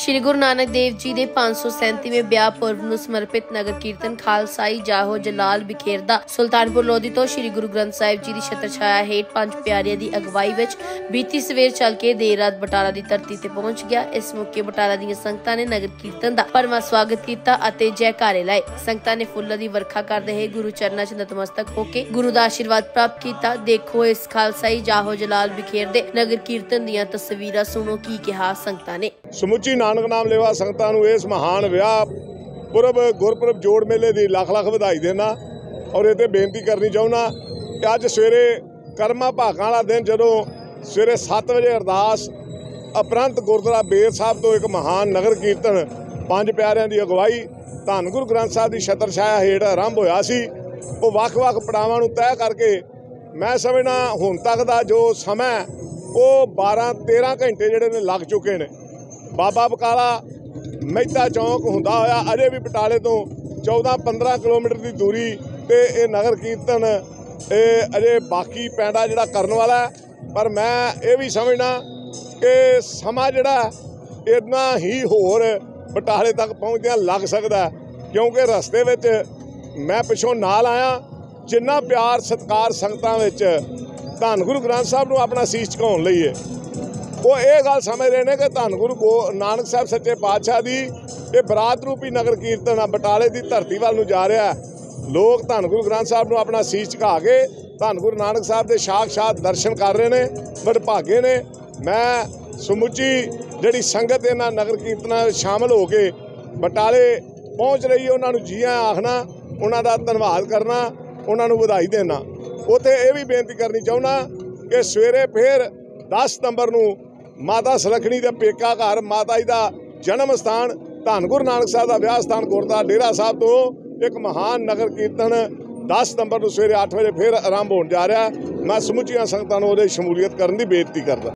ਸ਼੍ਰੀ ਗੁਰੂ ਨਾਨਕ ਦੇਵ ਜੀ ਦੇ 537ਵੇਂ ਵਿਆਹ ਪੁਰਬ ਨੂੰ ਸਮਰਪਿਤ ਨਗਰ ਕੀਰਤਨ ਖਾਲਸਾਈ ਜਾਹੋ ਜਲਾਲ ਬਿਖੇਰਦਾ ਸੁਲਤਾਨਪੁਰ ਲੋਧੀ ਤੋਂ ਸ਼੍ਰੀ ਗੁਰੂ ਗ੍ਰੰਥ ਸਾਹਿਬ ਜੀ ਦੀ ਛਤਰ ਛਾਇਆ ਹੇਠ ਪੰਜ ਪਿਆਰਿਆਂ ਦੀ ਅਗਵਾਈ ਵਿੱਚ ਬੀਤੀ ਸਵੇਰ ਚੱਲ ਕੇ ਦੇਰ ਰਾਤ ਬਟਾਲਾ ਦੀ ਧਰਤੀ ਤੇ ਪਹੁੰਚ ਗਿਆ। ਇਸ ਮੌਕੇ ਬਟਾਲਾ ਦੀਆਂ ਸੰਗਤਾਂ ਨੇ ਨਗਰ ਕੀਰਤਨ ਦਾ ਭਰਵਾਂ ਸਵਾਗਤ ਕੀਤਾ ਅਤੇ ਜੈਕਾਰੇ ਲਾਏ। ਸੰਗਤਾਂ ਨੇ ਫੁੱਲਾਂ ਦੀ ਵਰਖਾ ਕਰਦੇ ਹੋਏ ਗੁਰੂ ਚਰਨਾਂ 'ਚ ਨਤਮਸਤਕ ਹੋ ਕੇ ਗੁਰੂ ਦਾ ਆਸ਼ੀਰਵਾਦ ਪ੍ਰਾਪਤ ਕੀਤਾ। ਦੇਖੋ ਇਸ ਖਾਲਸਾਈ ਜਾਹੋ ਜਲਾਲ ਬਿਖੇਰਦੇ ਨਗਰ ਕੀਰਤਨ ਦੀਆਂ ਤਸਵੀਰਾਂ, ਸੁਣੋ ਕੀ ਕਿਹਾ ਸੰਗਤਾਂ ਨੇ। ਸਮੁੱਚੀ ਨਾਨਕ ਨਾਮ ਲੈਵਾ ਸੰਗਤਾਂ ਨੂੰ ਇਸ ਮਹਾਨ ਵਿਆਹ ਪੁਰਬ ਗੁਰਪੁਰਬ ਜੋੜ ਮੇਲੇ ਦੀ ਲੱਖ ਲੱਖ ਵਧਾਈ ਦੇਣਾ ਔਰ ਇਹ ਤੇ ਬੇਨਤੀ ਕਰਨੀ ਚਾਹੁੰਦਾ ਕਿ ਅੱਜ ਸਵੇਰੇ ਕਰਮਾ ਭਾਗਾਂ ਵਾਲਾ ਦਿਨ ਜਦੋਂ ਸਵੇਰੇ 7 ਵਜੇ ਅਰਦਾਸ ਉਪਰੰਤ ਗੁਰਦੁਆਰਾ ਬੇਰ ਸਾਹਿਬ ਤੋਂ ਇੱਕ ਮਹਾਨ ਨਗਰ ਕੀਰਤਨ ਪੰਜ ਪਿਆਰਿਆਂ ਦੀ ਅਗਵਾਈ ਧੰਨ ਗੁਰੂ ਗ੍ਰੰਥ ਸਾਹਿਬ ਦੀ ਛਤਰ ਛਾਇਆ ਹੇਠ ਆਰੰਭ ਹੋਇਆ ਸੀ, ਉਹ ਵੱਖ-ਵੱਖ ਪੜਾਵਾਂ ਨੂੰ ਤੈਅ ਕਰਕੇ ਮੈਂ ਸਮਝਣਾ ਹੁਣ ਤੱਕ ਦਾ ਜੋ ਸਮਾਂ ਉਹ 12-13 ਘੰਟੇ ਜਿਹੜੇ ਨੇ ਲੱਗ ਚੁੱਕੇ ਨੇ। ਬਾਬਾ ਬਕਾਲਾ ਮਹਿਤਾ ਚੌਂਕ ਹੁੰਦਾ ਹੋਇਆ, ਅਜੇ ਵੀ ਬਟਾਲੇ ਤੋਂ 14-15 ਕਿਲੋਮੀਟਰ ਦੀ ਦੂਰੀ ਤੇ ਇਹ ਨਗਰ ਕੀਰਤਨ, ਇਹ ਅਜੇ ਬਾਕੀ ਪੈਂਡਾ ਜਿਹੜਾ ਕਰਨ ਵਾਲਾ ਪਰ ਮੈਂ ਇਹ ਵੀ ਸਮਝਣਾ ਕਿ ਸਮਾਂ ਜਿਹੜਾ ਇਤਨਾ ਹੀ ਹੋਰ ਬਟਾਲੇ ਤੱਕ ਪਹੁੰਚਦਿਆਂ ਲੱਗ ਸਕਦਾ ਕਿਉਂਕਿ ਰਸਤੇ ਵਿੱਚ ਮੈਂ ਪਿੱਛੋਂ ਨਾਲ ਆਇਆ, ਜਿੰਨਾ ਪਿਆਰ, ਸਤਿਕਾਰ ਸੰਗਤਾਂ ਵਿੱਚ ਧੰਨ ਗੁਰੂ ਗ੍ਰੰਥ ਸਾਹਿਬ ਨੂੰ ਆਪਣਾ ਸੀਸ ਝੁਕਾਉਣ ਲਈ ਹੈ। ਉਹ ਇਹ ਗੱਲ ਸਮਝ ਰਹੇ ਨੇ ਕਿ ਧੰਨ ਗੁਰੂ ਗੋ- ਨਾਨਕ ਸਾਹਿਬ ਸੱਚੇ ਪਾਤਸ਼ਾਹ ਦੀ ਇਹ ਬਰਾਤ ਰੂਪੀ ਨਗਰ ਕੀਰਤਨ ਆ, ਬਟਾਲੇ ਦੀ ਧਰਤੀ ਵੱਲ ਨੂੰ ਜਾ ਰਿਹਾ ਲੋਕ ਧੰਨ ਗੁਰੂ ਗ੍ਰੰਥ ਸਾਹਿਬ ਨੂੰ ਆਪਣਾ ਸੀਸ ਝੁਕਾ ਕੇ ਧੰਨ ਗੁਰੂ ਨਾਨਕ ਸਾਹਿਬ ਦੇ ਸਾਖਸ਼ਾਤ ਦਰਸ਼ਨ ਕਰ ਰਹੇ ਨੇ ਵਡਭਾਗੇ ਨੇ। ਮੈਂ ਸਮੁੱਚੀ ਜਿਹੜੀ ਸੰਗਤ ਇਹਨਾਂ ਨਗਰ ਕੀਰਤਨਾਂ ਵਿੱਚ ਸ਼ਾਮਲ ਹੋ ਕੇ ਬਟਾਲੇ ਪਹੁੰਚ ਰਹੀ ਹੈ, ਉਹਨਾਂ ਨੂੰ ਜੀਆਂ ਆਖਣਾ, ਉਹਨਾਂ ਦਾ ਧੰਨਵਾਦ ਕਰਨਾ, ਉਹਨਾਂ ਨੂੰ ਵਧਾਈ ਦੇਣਾ। ਉਥੇ ਇਹ ਵੀ ਬੇਨਤੀ ਕਰਨੀ ਚਾਹੁੰਦਾ ਕਿ ਸਵੇਰੇ ਫੇਰ 10 ਸਤੰਬਰ ਨੂੰ ਮਾਤਾ ਸਲਖਣੀ ਦੇ ਪੇਕਾ ਘਰ, ਮਾਤਾ ਜੀ ਦਾ ਜਨਮ ਸਥਾਨ ਧੰਨ ਗੁਰੂ ਨਾਨਕ ਸਾਹਿਬ ਦਾ ਵਿਆਹ ਸਥਾਨ ਗੁਰਦੁਆਰਾ ਡੇਰਾ ਸਾਹਿਬ ਤੋਂ ਇੱਕ ਮਹਾਨ ਨਗਰ ਕੀਰਤਨ 10 ਸਤੰਬਰ ਨੂੰ ਸਵੇਰੇ 8 ਵਜੇ ਫਿਰ ਆਰੰਭ ਹੋਣ ਜਾ ਰਿਹਾ। ਮੈਂ ਸਮੁੱਚੀਆਂ ਸੰਗਤਾਂ ਨੂੰ ਉਹਦੇ ਸ਼ਮੂਲੀਅਤ ਕਰਨ ਦੀ ਬੇਨਤੀ ਕਰਦਾ।